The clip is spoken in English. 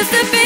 is the